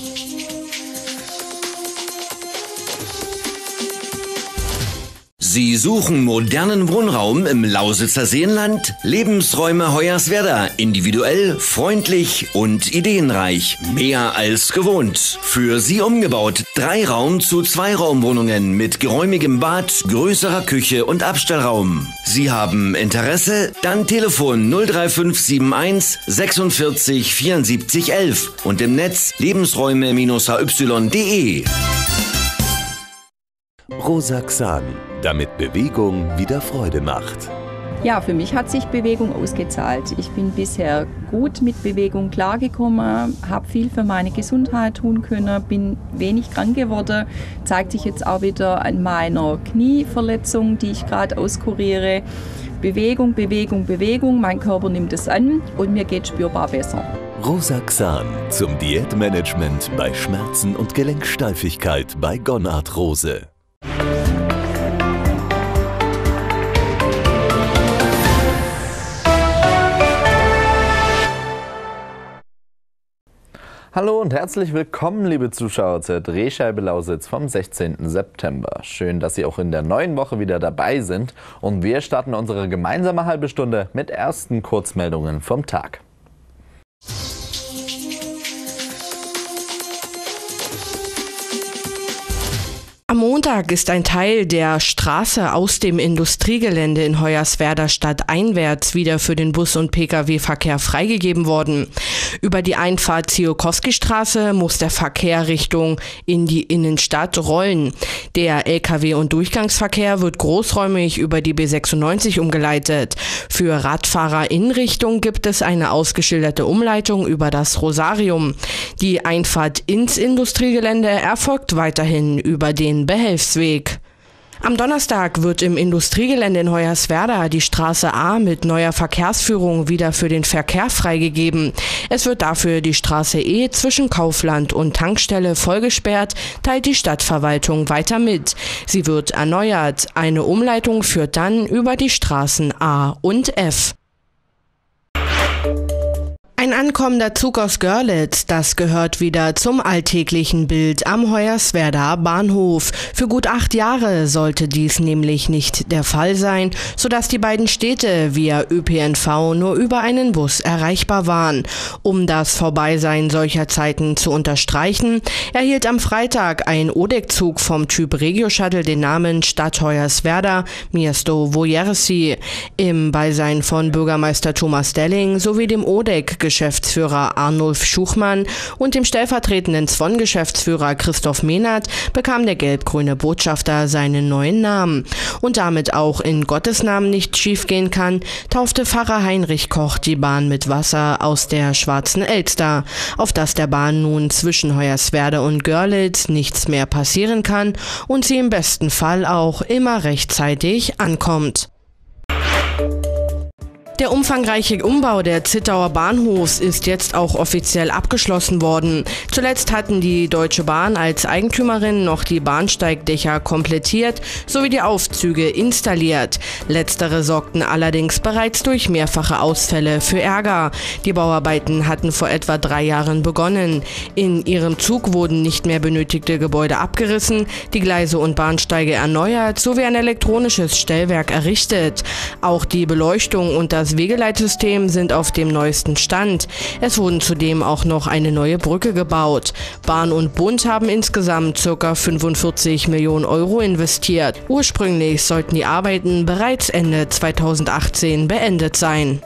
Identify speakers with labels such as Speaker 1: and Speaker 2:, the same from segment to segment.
Speaker 1: Thank you. Sie suchen modernen Wohnraum im Lausitzer Seenland? Lebensräume Hoyerswerda. Individuell, freundlich und ideenreich. Mehr als gewohnt. Für Sie umgebaut. Drei Raum zu zwei Raumwohnungen mit geräumigem Bad, größerer Küche und Abstellraum. Sie haben Interesse? Dann Telefon 03571 46 74 11 und im Netz lebensräume-hy.de.
Speaker 2: Rosaxan, damit Bewegung wieder Freude macht.
Speaker 3: Ja, für mich hat sich Bewegung ausgezahlt. Ich bin bisher gut mit Bewegung klargekommen, habe viel für meine Gesundheit tun können, bin wenig krank geworden. Zeigt sich jetzt auch wieder an meiner Knieverletzung, die ich gerade auskuriere. Bewegung, Bewegung, Bewegung. Mein Körper nimmt es an und mir geht spürbar besser.
Speaker 2: Rosaxan zum Diätmanagement bei Schmerzen und Gelenksteifigkeit bei Gonarthrose.
Speaker 4: Hallo und herzlich willkommen, liebe Zuschauer zur Drehscheibe Lausitz vom 16. September. Schön, dass Sie auch in der neuen Woche wieder dabei sind und wir starten unsere gemeinsame halbe Stunde mit ersten Kurzmeldungen vom Tag.
Speaker 5: Am Montag ist ein Teil der Straße aus dem Industriegelände in Hoyerswerda Stadt einwärts wieder für den Bus- und Pkw-Verkehr freigegeben worden. Über die Einfahrt Ziokowski-Straße muss der Verkehr Richtung in die Innenstadt rollen. Der Lkw- und Durchgangsverkehr wird großräumig über die B96 umgeleitet. Für Radfahrer in Richtung gibt es eine ausgeschilderte Umleitung über das Rosarium. Die Einfahrt ins Industriegelände erfolgt weiterhin über den Behelfsweg. Am Donnerstag wird im Industriegelände in Hoyerswerda die Straße A mit neuer Verkehrsführung wieder für den Verkehr freigegeben. Es wird dafür die Straße E zwischen Kaufland und Tankstelle vollgesperrt, teilt die Stadtverwaltung weiter mit. Sie wird erneuert. Eine Umleitung führt dann über die Straßen A und F. Ein ankommender Zug aus Görlitz, das gehört wieder zum alltäglichen Bild am Hoyerswerda Bahnhof. Für gut acht Jahre sollte dies nämlich nicht der Fall sein, sodass die beiden Städte via ÖPNV nur über einen Bus erreichbar waren. Um das Vorbeisein solcher Zeiten zu unterstreichen, erhielt am Freitag ein Odeck-Zug vom Typ Regio Shuttle den Namen Stadt Hoyerswerda Miasto Wojersi. Im Beisein von Bürgermeister Thomas Delling sowie dem Odeck Geschäftsführer Arnulf Schuchmann und dem stellvertretenden Zwon-Geschäftsführer Christoph Mehnert bekam der gelb-grüne Botschafter seinen neuen Namen. Und damit auch in Gottes Namen nicht schiefgehen kann, taufte Pfarrer Heinrich Koch die Bahn mit Wasser aus der Schwarzen Elster, auf dass der Bahn nun zwischen Hoyerswerda und Görlitz nichts mehr passieren kann und sie im besten Fall auch immer rechtzeitig ankommt. Der umfangreiche Umbau der Zittauer Bahnhofs ist jetzt auch offiziell abgeschlossen worden. Zuletzt hatten die Deutsche Bahn als Eigentümerin noch die Bahnsteigdächer komplettiert sowie die Aufzüge installiert. Letztere sorgten allerdings bereits durch mehrfache Ausfälle für Ärger. Die Bauarbeiten hatten vor etwa drei Jahren begonnen. In ihrem Zug wurden nicht mehr benötigte Gebäude abgerissen, die Gleise und Bahnsteige erneuert sowie ein elektronisches Stellwerk errichtet. Auch die Beleuchtung und das das Wegeleitsystem sind auf dem neuesten Stand. Es wurden zudem auch noch eine neue Brücke gebaut. Bahn und Bund haben insgesamt ca. 45 Millionen Euro investiert. Ursprünglich sollten die Arbeiten bereits Ende 2018 beendet sein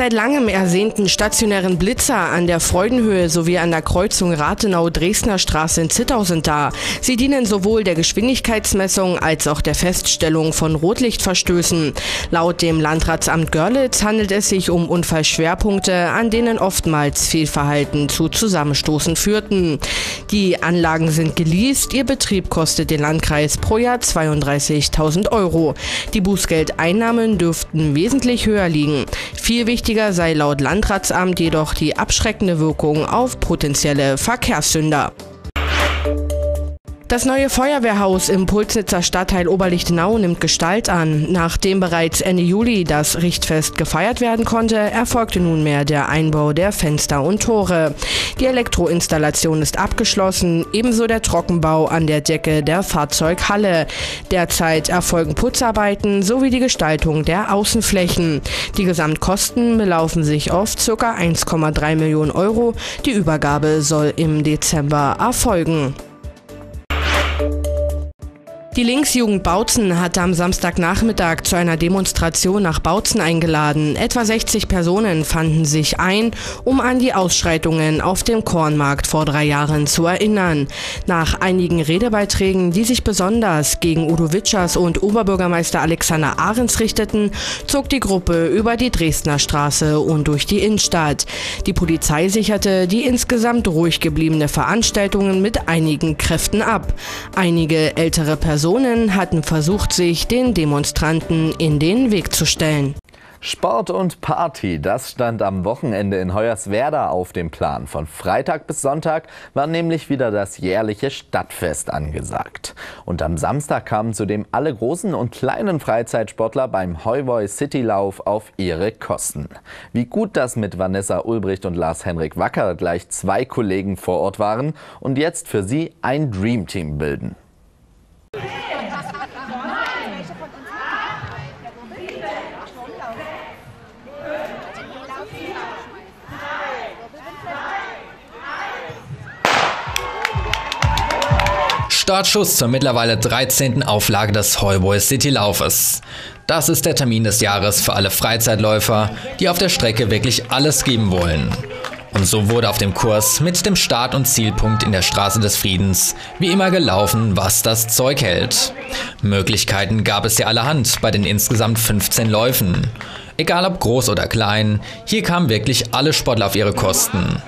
Speaker 5: seit langem ersehnten stationären Blitzer an der Freudenhöhe sowie an der Kreuzung Rathenau-Dresdner Straße in Zittau sind da. Sie dienen sowohl der Geschwindigkeitsmessung als auch der Feststellung von Rotlichtverstößen. Laut dem Landratsamt Görlitz handelt es sich um Unfallschwerpunkte, an denen oftmals Fehlverhalten zu Zusammenstoßen führten. Die Anlagen sind geleast, ihr Betrieb kostet den Landkreis pro Jahr 32.000 Euro. Die Bußgeldeinnahmen dürften wesentlich höher liegen. Viel wichtiger Wichtiger sei laut Landratsamt jedoch die abschreckende Wirkung auf potenzielle Verkehrssünder. Das neue Feuerwehrhaus im Pulsnitzer Stadtteil Oberlichtenau nimmt Gestalt an. Nachdem bereits Ende Juli das Richtfest gefeiert werden konnte, erfolgte nunmehr der Einbau der Fenster und Tore. Die Elektroinstallation ist abgeschlossen, ebenso der Trockenbau an der Decke der Fahrzeughalle. Derzeit erfolgen Putzarbeiten sowie die Gestaltung der Außenflächen. Die Gesamtkosten belaufen sich auf ca. 1,3 Millionen Euro. Die Übergabe soll im Dezember erfolgen. Die Linksjugend Bautzen hatte am Samstagnachmittag zu einer Demonstration nach Bautzen eingeladen. Etwa 60 Personen fanden sich ein, um an die Ausschreitungen auf dem Kornmarkt vor drei Jahren zu erinnern. Nach einigen Redebeiträgen, die sich besonders gegen Udo Witschers und Oberbürgermeister Alexander Ahrens richteten, zog die Gruppe über die Dresdner Straße und durch die Innenstadt. Die Polizei sicherte die insgesamt ruhig gebliebene Veranstaltungen mit einigen Kräften ab. Einige ältere Personen Personen hatten versucht, sich den Demonstranten in den Weg zu stellen.
Speaker 4: Sport und Party, das stand am Wochenende in Hoyerswerda auf dem Plan. Von Freitag bis Sonntag war nämlich wieder das jährliche Stadtfest angesagt. Und am Samstag kamen zudem alle großen und kleinen Freizeitsportler beim Heuboy Citylauf auf ihre Kosten. Wie gut das mit Vanessa Ulbricht und Lars-Henrik Wacker gleich zwei Kollegen vor Ort waren und jetzt für sie ein Dreamteam bilden.
Speaker 6: Startschuss zur mittlerweile 13. Auflage des Heuboy City Laufes. Das ist der Termin des Jahres für alle Freizeitläufer, die auf der Strecke wirklich alles geben wollen. Und so wurde auf dem Kurs mit dem Start- und Zielpunkt in der Straße des Friedens wie immer gelaufen, was das Zeug hält. Möglichkeiten gab es ja allerhand bei den insgesamt 15 Läufen. Egal ob groß oder klein, hier kamen wirklich alle Sportler auf ihre Kosten.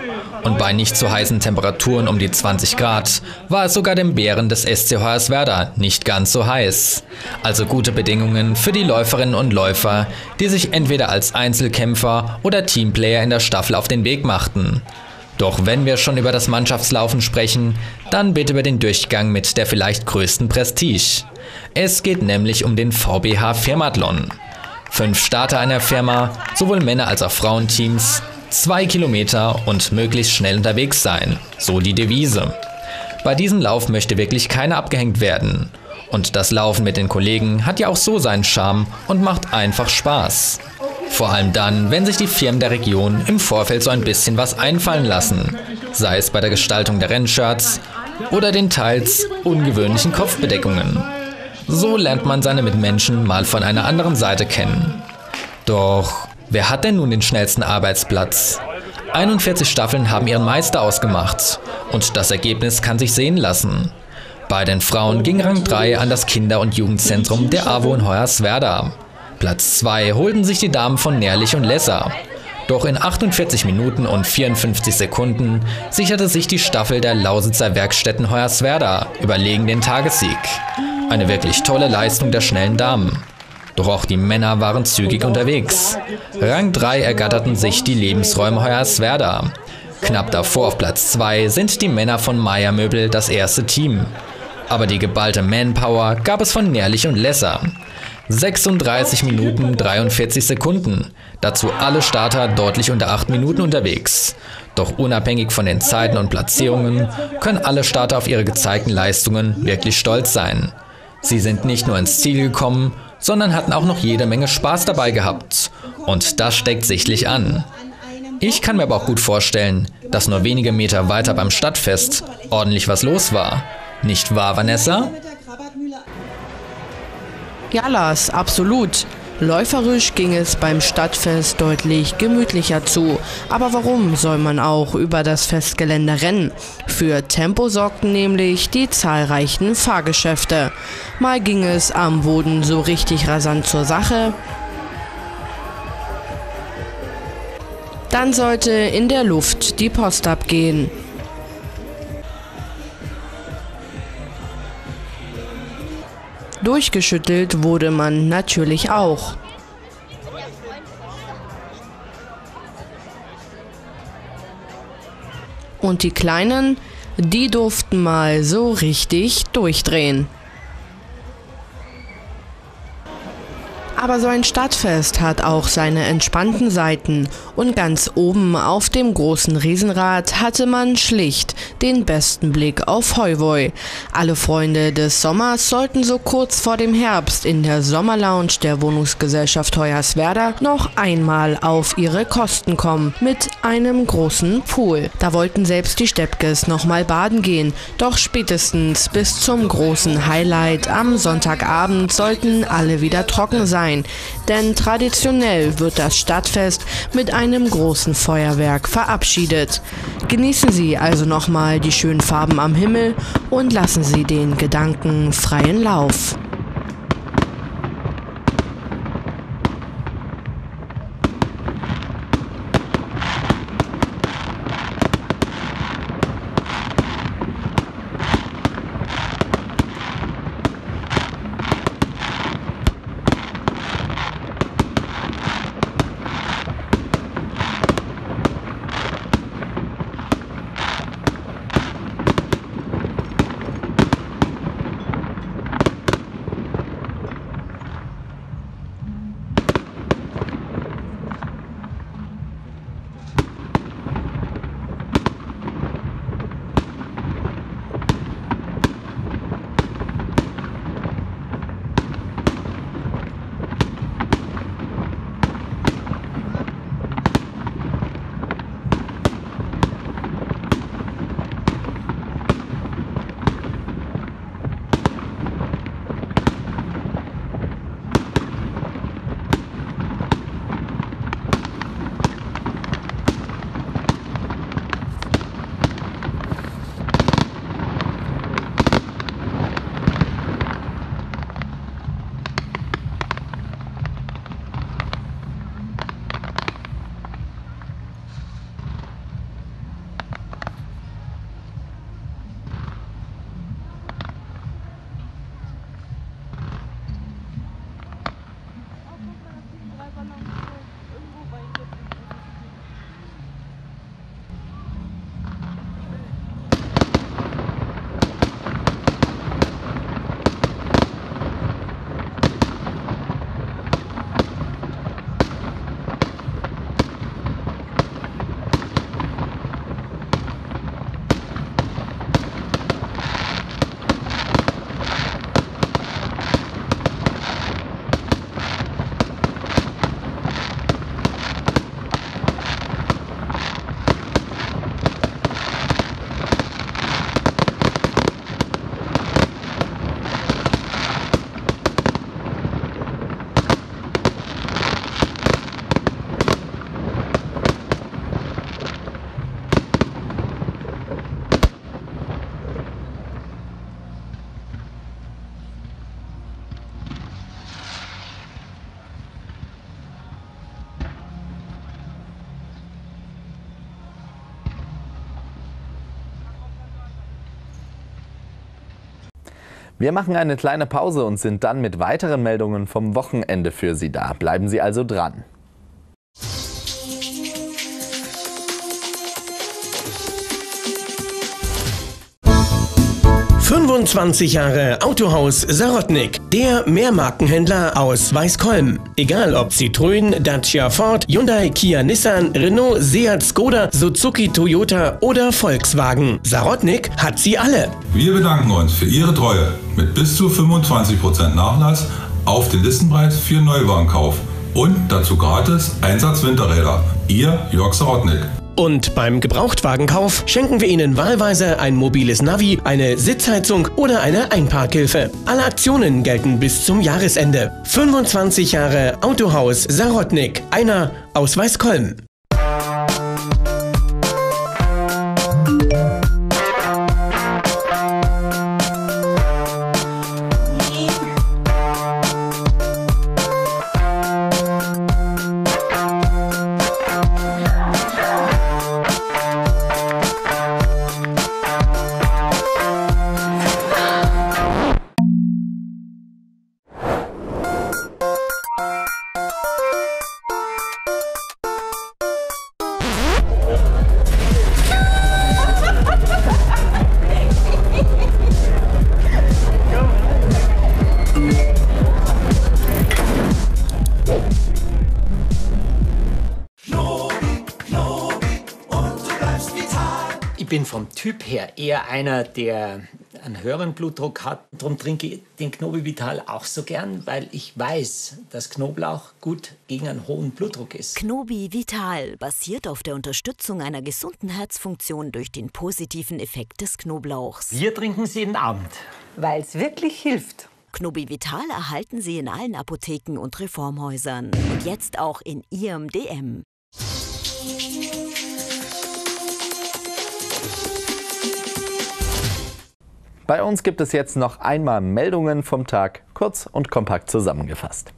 Speaker 6: Und bei nicht zu heißen Temperaturen um die 20 Grad war es sogar dem Bären des SC Hoyerswerda nicht ganz so heiß. Also gute Bedingungen für die Läuferinnen und Läufer, die sich entweder als Einzelkämpfer oder Teamplayer in der Staffel auf den Weg machten. Doch wenn wir schon über das Mannschaftslaufen sprechen, dann bitte über den Durchgang mit der vielleicht größten Prestige. Es geht nämlich um den VBH Firmathlon. Fünf Starter einer Firma, sowohl Männer als auch Frauenteams, Zwei Kilometer und möglichst schnell unterwegs sein, so die Devise. Bei diesem Lauf möchte wirklich keiner abgehängt werden. Und das Laufen mit den Kollegen hat ja auch so seinen Charme und macht einfach Spaß. Vor allem dann, wenn sich die Firmen der Region im Vorfeld so ein bisschen was einfallen lassen. Sei es bei der Gestaltung der Rennshirts oder den teils ungewöhnlichen Kopfbedeckungen. So lernt man seine Mitmenschen mal von einer anderen Seite kennen. Doch Wer hat denn nun den schnellsten Arbeitsplatz? 41 Staffeln haben ihren Meister ausgemacht und das Ergebnis kann sich sehen lassen. Bei den Frauen ging Rang 3 an das Kinder- und Jugendzentrum der AWO in Hoyerswerda. Platz 2 holten sich die Damen von Nährlich und Lesser. Doch in 48 Minuten und 54 Sekunden sicherte sich die Staffel der Lausitzer Werkstätten Hoyerswerda überlegen den Tagessieg. Eine wirklich tolle Leistung der schnellen Damen. Doch auch die Männer waren zügig unterwegs. Rang 3 ergatterten sich die Lebensräume Hoyerswerda. Knapp davor auf Platz 2 sind die Männer von Meier Möbel das erste Team. Aber die geballte Manpower gab es von Nährlich und Lesser. 36 Minuten 43 Sekunden. Dazu alle Starter deutlich unter 8 Minuten unterwegs. Doch unabhängig von den Zeiten und Platzierungen können alle Starter auf ihre gezeigten Leistungen wirklich stolz sein. Sie sind nicht nur ins Ziel gekommen, sondern hatten auch noch jede Menge Spaß dabei gehabt. Und das steckt sichtlich an. Ich kann mir aber auch gut vorstellen, dass nur wenige Meter weiter beim Stadtfest ordentlich was los war. Nicht wahr, Vanessa?
Speaker 5: Ja, Lars, absolut. Läuferisch ging es beim Stadtfest deutlich gemütlicher zu. Aber warum soll man auch über das Festgelände rennen? Für Tempo sorgten nämlich die zahlreichen Fahrgeschäfte. Mal ging es am Boden so richtig rasant zur Sache. Dann sollte in der Luft die Post abgehen. Durchgeschüttelt wurde man natürlich auch. Und die Kleinen, Die durften mal so richtig durchdrehen. Aber so ein Stadtfest hat auch seine entspannten Seiten und ganz oben auf dem großen Riesenrad hatte man schlicht den besten Blick auf Heuwoi. Alle Freunde des Sommers sollten so kurz vor dem Herbst in der Sommerlounge der Wohnungsgesellschaft Hoyerswerda noch einmal auf ihre Kosten kommen mit einem großen Pool. Da wollten selbst die Steppkes noch mal baden gehen, doch spätestens bis zum großen Highlight am Sonntagabend sollten alle wieder trocken sein sein, denn traditionell wird das Stadtfest mit einem großen Feuerwerk verabschiedet. Genießen Sie also nochmal die schönen Farben am Himmel und lassen Sie den Gedanken freien Lauf.
Speaker 4: Wir machen eine kleine Pause und sind dann mit weiteren Meldungen vom Wochenende für Sie da. Bleiben Sie also dran.
Speaker 7: 25 Jahre Autohaus Sarotnik, der Mehrmarkenhändler aus Weißkolm. Egal ob Citroën, Dacia, Ford, Hyundai, Kia, Nissan, Renault, Seat, Skoda, Suzuki, Toyota oder Volkswagen. Sarotnik hat sie alle.
Speaker 8: Wir bedanken uns für Ihre Treue mit bis zu 25% Nachlass auf den Listenpreis für Neuwagenkauf und dazu gratis Einsatz Winterräder. Ihr Jörg Sarotnik.
Speaker 7: Und beim Gebrauchtwagenkauf schenken wir Ihnen wahlweise ein mobiles Navi, eine Sitzheizung oder eine Einparkhilfe. Alle Aktionen gelten bis zum Jahresende. 25 Jahre Autohaus Sarotnik, einer aus Weißkolm.
Speaker 9: Bin vom Typ her eher einer, der einen höheren Blutdruck hat. Darum trinke ich den Knobi Vital auch so gern, weil ich weiß, dass Knoblauch gut gegen einen hohen Blutdruck ist.
Speaker 10: Knobi Vital basiert auf der Unterstützung einer gesunden Herzfunktion durch den positiven Effekt des Knoblauchs.
Speaker 9: Wir trinken sie jeden Abend.
Speaker 11: Weil es wirklich hilft.
Speaker 10: Knobi Vital erhalten Sie in allen Apotheken und Reformhäusern. Und jetzt auch in Ihrem DM.
Speaker 4: Bei uns gibt es jetzt noch einmal Meldungen vom Tag, kurz und kompakt zusammengefasst.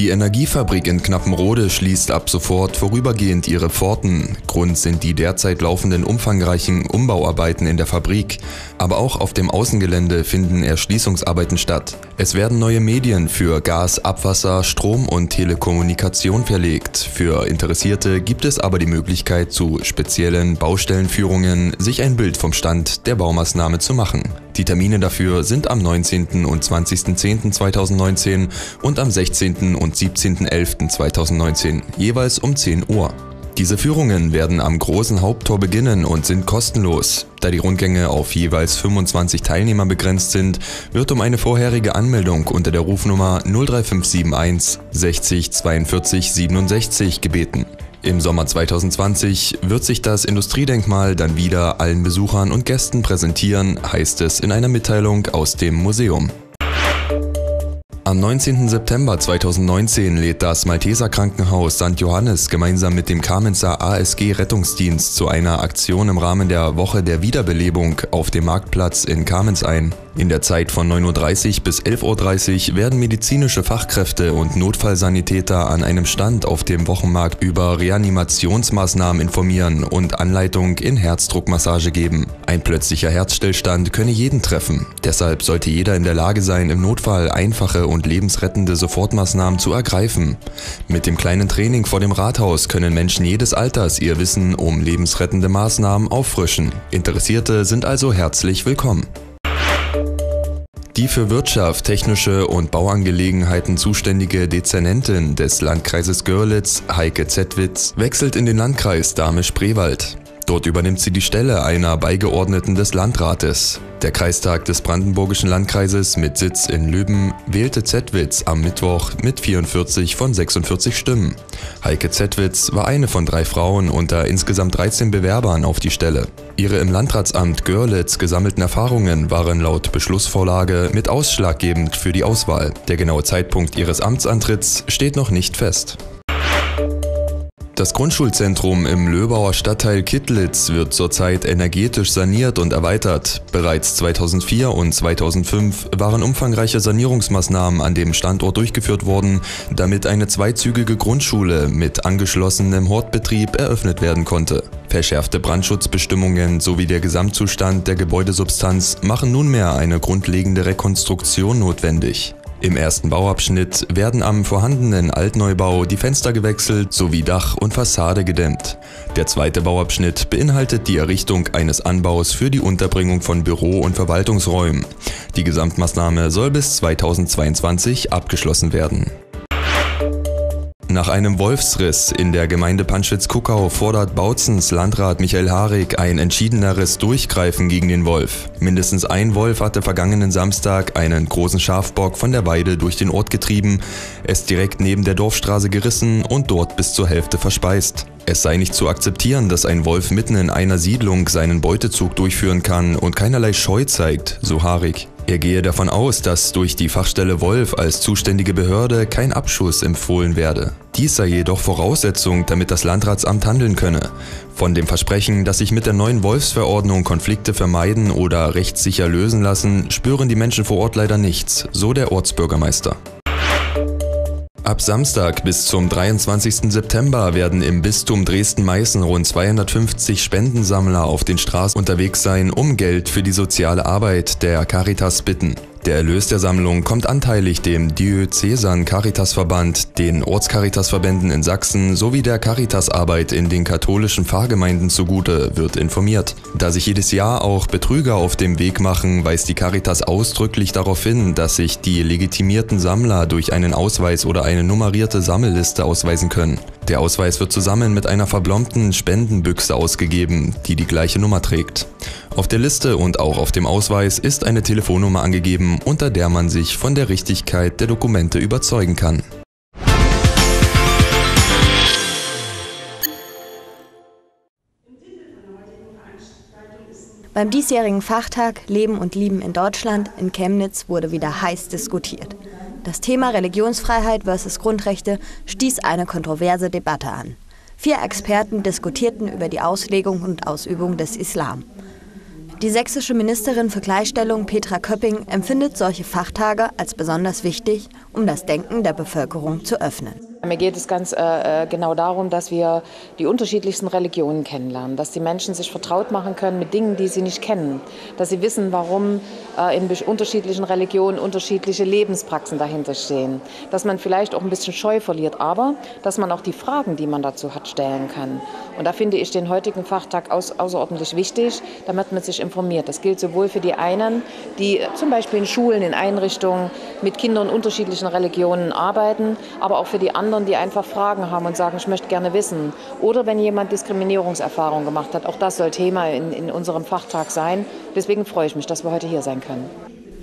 Speaker 12: Die Energiefabrik in Knappenrode schließt ab sofort vorübergehend ihre Pforten. Grund sind die derzeit laufenden umfangreichen Umbauarbeiten in der Fabrik. Aber auch auf dem Außengelände finden Erschließungsarbeiten statt. Es werden neue Medien für Gas, Abwasser, Strom und Telekommunikation verlegt. Für Interessierte gibt es aber die Möglichkeit, zu speziellen Baustellenführungen sich ein Bild vom Stand der Baumaßnahme zu machen. Die Termine dafür sind am 19. und 20.10.2019 und am 16. und 17.11.2019, jeweils um 10 Uhr. Diese Führungen werden am großen Haupttor beginnen und sind kostenlos. Da die Rundgänge auf jeweils 25 Teilnehmer begrenzt sind, wird um eine vorherige Anmeldung unter der Rufnummer 03571 60 42 67 gebeten. Im Sommer 2020 wird sich das Industriedenkmal dann wieder allen Besuchern und Gästen präsentieren, heißt es in einer Mitteilung aus dem Museum. Am 19. September 2019 lädt das Malteser Krankenhaus St. Johannes gemeinsam mit dem Kamenzer ASG Rettungsdienst zu einer Aktion im Rahmen der Woche der Wiederbelebung auf dem Marktplatz in Kamenz ein. In der Zeit von 9.30 Uhr bis 11.30 Uhr werden medizinische Fachkräfte und Notfallsanitäter an einem Stand auf dem Wochenmarkt über Reanimationsmaßnahmen informieren und Anleitung in Herzdruckmassage geben. Ein plötzlicher Herzstillstand könne jeden treffen. Deshalb sollte jeder in der Lage sein, im Notfall einfache und lebensrettende Sofortmaßnahmen zu ergreifen. Mit dem kleinen Training vor dem Rathaus können Menschen jedes Alters ihr Wissen um lebensrettende Maßnahmen auffrischen. Interessierte sind also herzlich willkommen. Die für Wirtschaft, technische und Bauangelegenheiten zuständige Dezernentin des Landkreises Görlitz, Heike Zettwitz, wechselt in den Landkreis Dahme-Spreewald. Dort übernimmt sie die Stelle einer Beigeordneten des Landrates. Der Kreistag des Brandenburgischen Landkreises mit Sitz in Lüben wählte Zettwitz am Mittwoch mit 44 von 46 Stimmen. Heike Zettwitz war eine von drei Frauen unter insgesamt 13 Bewerbern auf die Stelle. Ihre im Landratsamt Görlitz gesammelten Erfahrungen waren laut Beschlussvorlage mit ausschlaggebend für die Auswahl. Der genaue Zeitpunkt ihres Amtsantritts steht noch nicht fest. Das Grundschulzentrum im Löbauer Stadtteil Kittlitz wird zurzeit energetisch saniert und erweitert. Bereits 2004 und 2005 waren umfangreiche Sanierungsmaßnahmen an dem Standort durchgeführt worden, damit eine zweizügige Grundschule mit angeschlossenem Hortbetrieb eröffnet werden konnte. Verschärfte Brandschutzbestimmungen sowie der Gesamtzustand der Gebäudesubstanz machen nunmehr eine grundlegende Rekonstruktion notwendig. Im ersten Bauabschnitt werden am vorhandenen Altneubau die Fenster gewechselt sowie Dach und Fassade gedämmt. Der zweite Bauabschnitt beinhaltet die Errichtung eines Anbaus für die Unterbringung von Büro- und Verwaltungsräumen. Die Gesamtmaßnahme soll bis 2022 abgeschlossen werden. Nach einem Wolfsriss in der Gemeinde Panschwitz-Kuckau fordert Bautzens Landrat Michael Harig ein entschiedeneres Durchgreifen gegen den Wolf. Mindestens ein Wolf hatte vergangenen Samstag einen großen Schafbock von der Weide durch den Ort getrieben, es direkt neben der Dorfstraße gerissen und dort bis zur Hälfte verspeist. Es sei nicht zu akzeptieren, dass ein Wolf mitten in einer Siedlung seinen Beutezug durchführen kann und keinerlei Scheu zeigt, so Harig. Er gehe davon aus, dass durch die Fachstelle Wolf als zuständige Behörde kein Abschuss empfohlen werde. Dies sei jedoch Voraussetzung, damit das Landratsamt handeln könne. Von dem Versprechen, dass sich mit der neuen Wolfsverordnung Konflikte vermeiden oder rechtssicher lösen lassen, spüren die Menschen vor Ort leider nichts, so der Ortsbürgermeister. Ab Samstag bis zum 23. September werden im Bistum Dresden-Meißen rund 250 Spendensammler auf den Straßen unterwegs sein, um Geld für die soziale Arbeit der Caritas bitten. Der Erlös der Sammlung kommt anteilig dem Diözesan Caritasverband, den Ortscaritasverbänden in Sachsen sowie der Caritasarbeit in den katholischen Pfarrgemeinden zugute, wird informiert. Da sich jedes Jahr auch Betrüger auf dem Weg machen, weist die Caritas ausdrücklich darauf hin, dass sich die legitimierten Sammler durch einen Ausweis oder eine nummerierte Sammelliste ausweisen können. Der Ausweis wird zusammen mit einer verblombten Spendenbüchse ausgegeben, die die gleiche Nummer trägt. Auf der Liste und auch auf dem Ausweis ist eine Telefonnummer angegeben, unter der man sich von der Richtigkeit der Dokumente überzeugen kann.
Speaker 13: Beim diesjährigen Fachtag Leben und Lieben in Deutschland in Chemnitz wurde wieder heiß diskutiert. Das Thema Religionsfreiheit versus Grundrechte stieß eine kontroverse Debatte an. Vier Experten diskutierten über die Auslegung und Ausübung des Islam. Die sächsische Ministerin für Gleichstellung Petra Köpping empfindet solche Fachtage als besonders wichtig, um das Denken der Bevölkerung zu öffnen.
Speaker 14: Mir geht es ganz äh, äh, genau darum, dass wir die unterschiedlichsten Religionen kennenlernen, dass die Menschen sich vertraut machen können mit Dingen, die sie nicht kennen, dass sie wissen, warum äh, in unterschiedlichen Religionen unterschiedliche Lebenspraxen dahinter stehen, dass man vielleicht auch ein bisschen Scheu verliert, aber dass man auch die Fragen, die man dazu hat, stellen kann. Und da finde ich den heutigen Fachtag aus, außerordentlich wichtig, damit man sich informiert. Das gilt sowohl für die einen, die zum Beispiel in Schulen, in Einrichtungen mit Kindern unterschiedlichen Religionen arbeiten, aber auch für die anderen, anderen, die einfach Fragen haben und sagen, ich möchte gerne wissen. Oder wenn jemand Diskriminierungserfahrung gemacht hat. Auch das soll Thema in, in unserem Fachtag sein. Deswegen freue ich mich, dass wir heute hier sein können.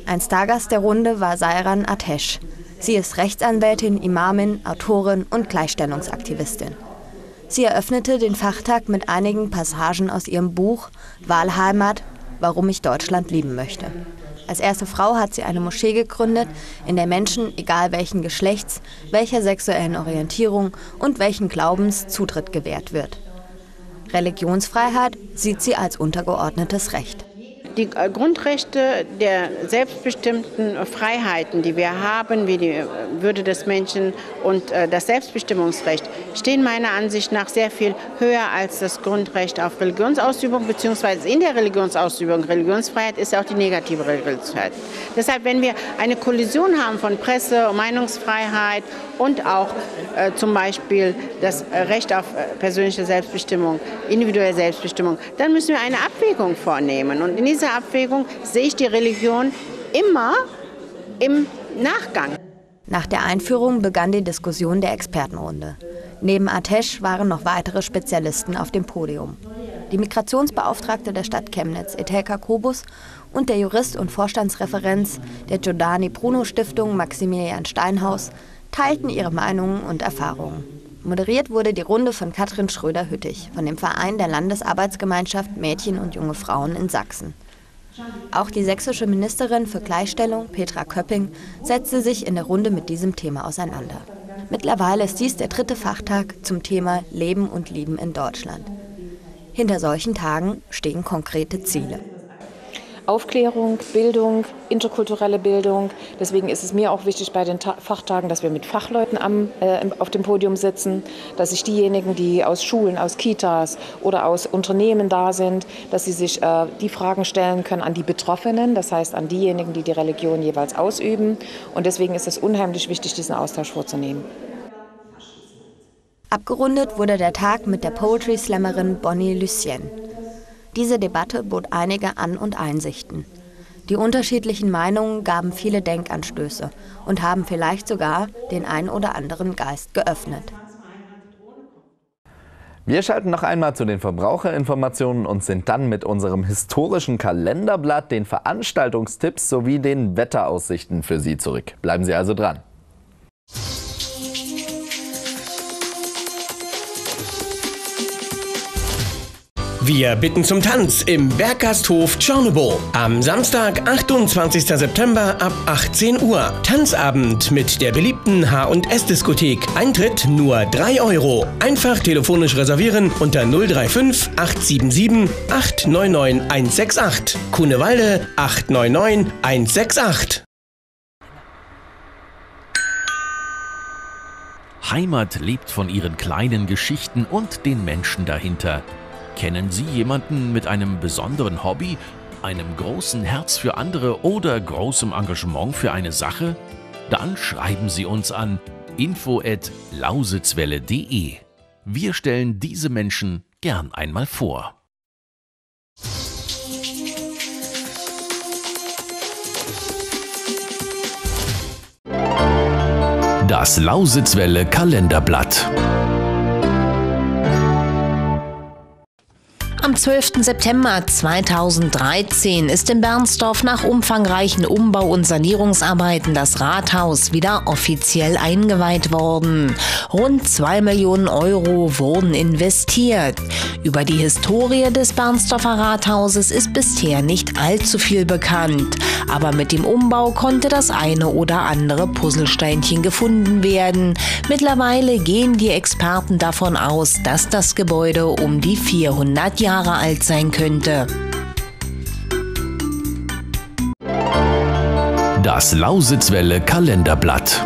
Speaker 13: Ein Stargast der Runde war Sairan Atesh. Sie ist Rechtsanwältin, Imamin, Autorin und Gleichstellungsaktivistin. Sie eröffnete den Fachtag mit einigen Passagen aus ihrem Buch Wahlheimat, warum ich Deutschland lieben möchte. Als erste Frau hat sie eine Moschee gegründet, in der Menschen, egal welchen Geschlechts, welcher sexuellen Orientierung und welchen Glaubens Zutritt gewährt wird. Religionsfreiheit sieht sie als untergeordnetes Recht
Speaker 15: die Grundrechte der selbstbestimmten Freiheiten, die wir haben, wie die Würde des Menschen und äh, das Selbstbestimmungsrecht, stehen meiner Ansicht nach sehr viel höher als das Grundrecht auf Religionsausübung, beziehungsweise in der Religionsausübung. Religionsfreiheit ist ja auch die negative Religionsfreiheit. Deshalb, wenn wir eine Kollision haben von Presse, Meinungsfreiheit und auch äh, zum Beispiel das Recht auf persönliche Selbstbestimmung, individuelle Selbstbestimmung, dann müssen wir eine Abwägung vornehmen. Und in dieser dieser Abwägung sehe ich die Religion immer im Nachgang.
Speaker 13: Nach der Einführung begann die Diskussion der Expertenrunde. Neben Atesh waren noch weitere Spezialisten auf dem Podium. Die Migrationsbeauftragte der Stadt Chemnitz, Etelka Kobus, und der Jurist und Vorstandsreferenz der Giordani Bruno Stiftung, Maximilian Steinhaus, teilten ihre Meinungen und Erfahrungen. Moderiert wurde die Runde von Katrin Schröder-Hüttig von dem Verein der Landesarbeitsgemeinschaft Mädchen und junge Frauen in Sachsen. Auch die sächsische Ministerin für Gleichstellung, Petra Köpping, setzte sich in der Runde mit diesem Thema auseinander. Mittlerweile ist dies der dritte Fachtag zum Thema Leben und Lieben in Deutschland. Hinter solchen Tagen stehen konkrete Ziele.
Speaker 14: Aufklärung, Bildung, interkulturelle Bildung. Deswegen ist es mir auch wichtig bei den Ta Fachtagen, dass wir mit Fachleuten am, äh, auf dem Podium sitzen, dass sich diejenigen, die aus Schulen, aus Kitas oder aus Unternehmen da sind, dass sie sich äh, die Fragen stellen können an die Betroffenen, das heißt an diejenigen, die die Religion jeweils ausüben. Und deswegen ist es unheimlich wichtig, diesen Austausch vorzunehmen.
Speaker 13: Abgerundet wurde der Tag mit der Poetry Slammerin Bonnie Lucien. Diese Debatte bot einige An- und Einsichten. Die unterschiedlichen Meinungen gaben viele Denkanstöße und haben vielleicht sogar den ein oder anderen Geist geöffnet.
Speaker 4: Wir schalten noch einmal zu den Verbraucherinformationen und sind dann mit unserem historischen Kalenderblatt, den Veranstaltungstipps sowie den Wetteraussichten für Sie zurück. Bleiben Sie also dran.
Speaker 7: Wir bitten zum Tanz im Berggasthof Tschornebow. Am Samstag, 28. September ab 18 Uhr. Tanzabend mit der beliebten H&S-Diskothek. Eintritt nur 3 Euro. Einfach telefonisch reservieren unter 035 877 899 168. Kunewalde 899 168.
Speaker 16: Heimat lebt von ihren kleinen Geschichten und den Menschen dahinter. Kennen Sie jemanden mit einem besonderen Hobby? einem großen Herz für andere oder großem Engagement für eine Sache? Dann schreiben Sie uns an info@lausitzwelle.de. Wir stellen diese Menschen gern einmal vor. Das Lausitzwelle Kalenderblatt.
Speaker 17: Am 12. September 2013 ist in Bernsdorf nach umfangreichen Umbau- und Sanierungsarbeiten das Rathaus wieder offiziell eingeweiht worden. Rund 2 Millionen Euro wurden investiert. Über die Historie des Bernsdorfer Rathauses ist bisher nicht allzu viel bekannt. Aber mit dem Umbau konnte das eine oder andere Puzzlesteinchen gefunden werden. Mittlerweile gehen die Experten davon aus, dass das Gebäude um die 400 Jahre Jahre alt sein könnte.
Speaker 16: Das Lausitzwelle Kalenderblatt.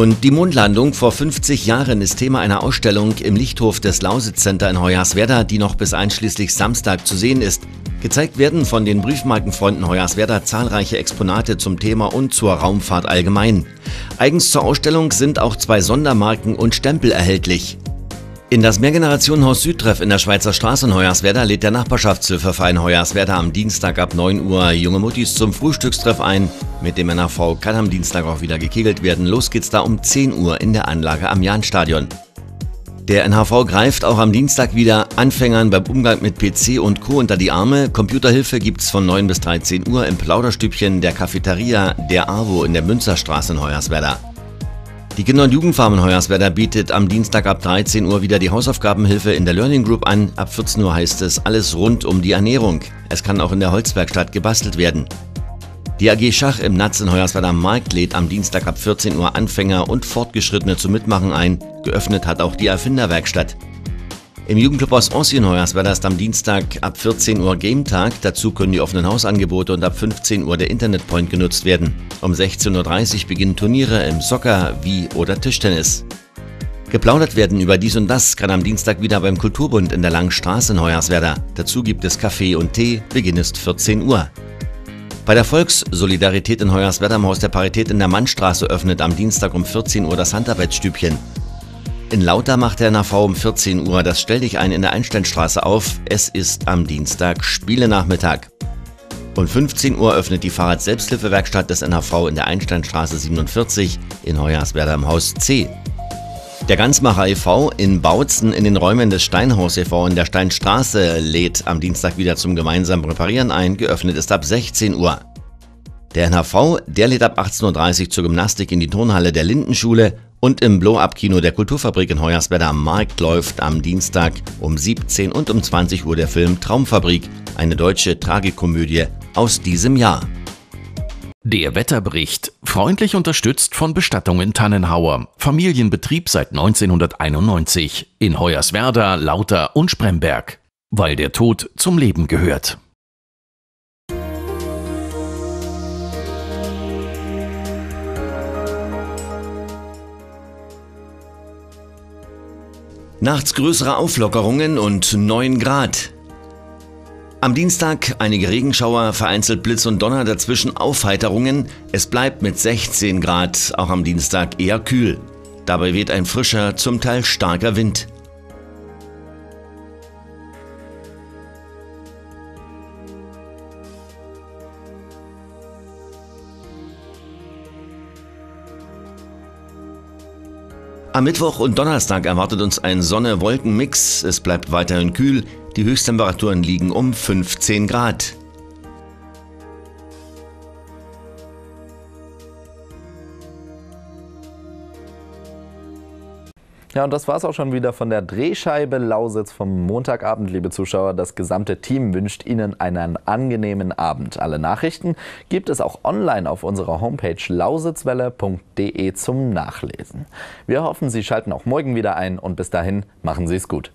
Speaker 1: Und die Mondlandung vor 50 Jahren ist Thema einer Ausstellung im Lichthof des Lausitz Center in Hoyerswerda, die noch bis einschließlich Samstag zu sehen ist. Gezeigt werden von den Briefmarkenfreunden Hoyerswerda zahlreiche Exponate zum Thema und zur Raumfahrt allgemein. Eigens zur Ausstellung sind auch zwei Sondermarken und Stempel erhältlich. In das Mehrgenerationenhaus Südtreff in der Schweizer Straße in Hoyerswerda lädt der Nachbarschaftshilfeverein Hoyerswerda am Dienstag ab 9 Uhr junge Muttis zum Frühstückstreff ein. Mit dem NAV kann am Dienstag auch wieder gekegelt werden. Los geht's da um 10 Uhr in der Anlage am Jahnstadion. Der NHV greift auch am Dienstag wieder Anfängern beim Umgang mit PC und Co. unter die Arme. Computerhilfe gibt's von 9 bis 13 Uhr im Plauderstübchen der Cafeteria der AWO in der Münzerstraße in Hoyerswerda. Die Kinder- und Jugendfarm Hoyerswerda bietet am Dienstag ab 13 Uhr wieder die Hausaufgabenhilfe in der Learning Group an. Ab 14 Uhr heißt es alles rund um die Ernährung. Es kann auch in der Holzwerkstatt gebastelt werden. Die AG Schach im Natz in Hoyerswerda Markt lädt am Dienstag ab 14 Uhr Anfänger und Fortgeschrittene zum Mitmachen ein. Geöffnet hat auch die Erfinderwerkstatt. Im Jugendclub aus Ossienheuers war das am Dienstag ab 14 Uhr Game Tag. Dazu können die offenen Hausangebote und ab 15 Uhr der Internetpoint genutzt werden. Um 16.30 Uhr beginnen Turniere im Soccer wie oder Tischtennis. Geplaudert werden über dies und das kann am Dienstag wieder beim Kulturbund in der Langen Straße in Hoyerswerda. Dazu gibt es Kaffee und Tee, Beginn ist 14 Uhr. Bei der Volkssolidarität in Hoyerswerda am Haus der Parität in der Mannstraße öffnet am Dienstag um 14 Uhr das Handarbeitsstübchen. In Lauter macht der NAV um 14 Uhr das Stell dich ein in der Einsteinstraße auf. Es ist am Dienstag Spielenachmittag. Um 15 Uhr öffnet die Fahrrad-Selbsthilfewerkstatt des NHV in der Einsteinstraße 47 in Hoyerswerda im Haus C. Der Ganzmacher e.V. in Bautzen in den Räumen des Steinhaus e.V. in der Steinstraße lädt am Dienstag wieder zum gemeinsamen Reparieren ein. Geöffnet ist ab 16 Uhr. Der NHV, der lädt ab 18.30 Uhr zur Gymnastik in die Turnhalle der Lindenschule und im Blow-Up-Kino der Kulturfabrik in Hoyerswerda am Markt läuft am Dienstag um 17 und um 20 Uhr der Film Traumfabrik, eine deutsche Tragikomödie aus diesem Jahr.
Speaker 16: Der Wetterbericht, freundlich unterstützt von Bestattungen Tannenhauer, Familienbetrieb seit 1991 in Hoyerswerda, Lauter und Spremberg, weil der Tod zum Leben gehört.
Speaker 1: Nachts größere Auflockerungen und 9 Grad. Am Dienstag einige Regenschauer, vereinzelt Blitz und Donner, dazwischen Aufheiterungen. Es bleibt mit 16 Grad auch am Dienstag eher kühl. Dabei weht ein frischer, zum Teil starker Wind. Am Mittwoch und Donnerstag erwartet uns ein Sonne-Wolken-Mix. Es bleibt weiterhin kühl. Die Höchsttemperaturen liegen um 15 Grad.
Speaker 4: Ja, und das war es auch schon wieder von der Drehscheibe Lausitz vom Montagabend, liebe Zuschauer. Das gesamte Team wünscht Ihnen einen angenehmen Abend. Alle Nachrichten gibt es auch online auf unserer Homepage lausitzwelle.de zum Nachlesen. Wir hoffen, Sie schalten auch morgen wieder ein und bis dahin machen Sie es gut.